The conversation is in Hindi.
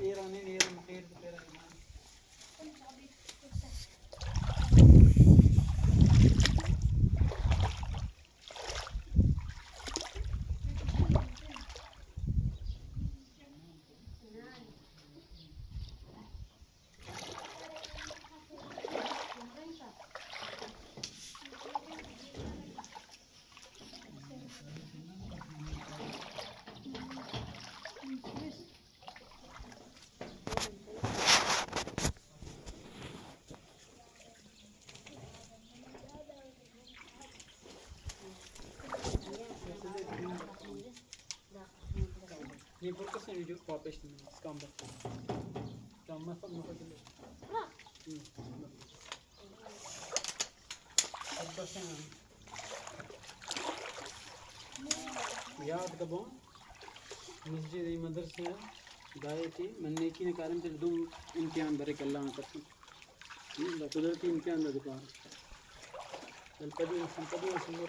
Iran ini Iran Niye korkuyorsun video muhabbetini? Skamba. Skamba falan mı kaçırdı? Ha. Hı. Korkuyorsun. याद कबो मस्जिद मदरसे गाये थी मन नेकी ने कारण से दुम इम्तिहान भरे कर लाना कर कुदरती इम्तिहान का दुकान कल कभी संपदी और सुंदर